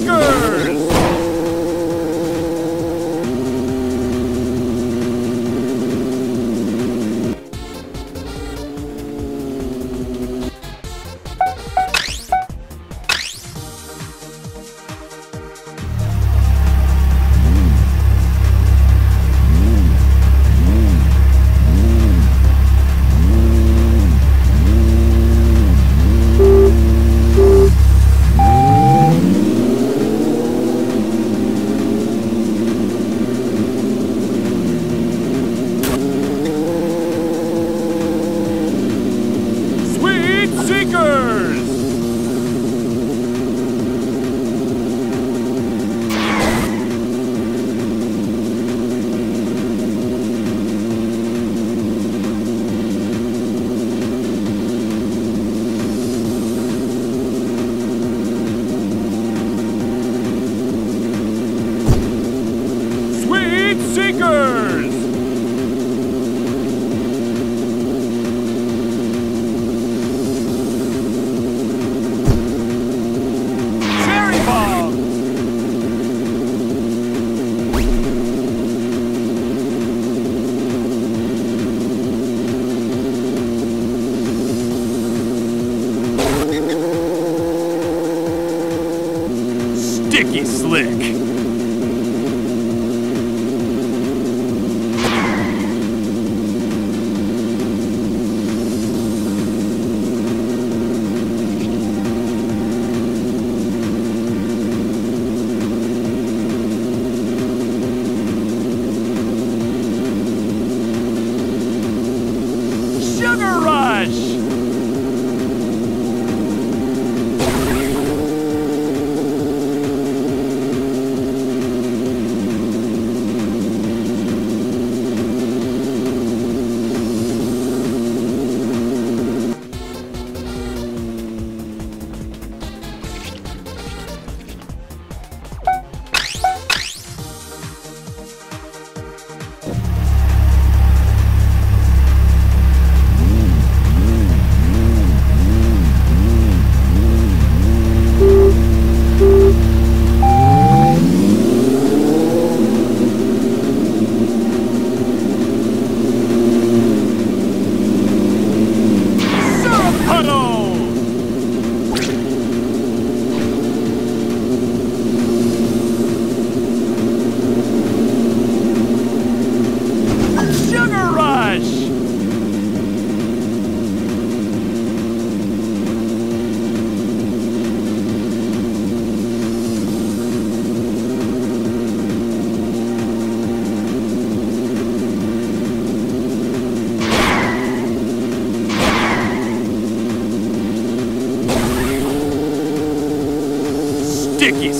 Seekers! Slick!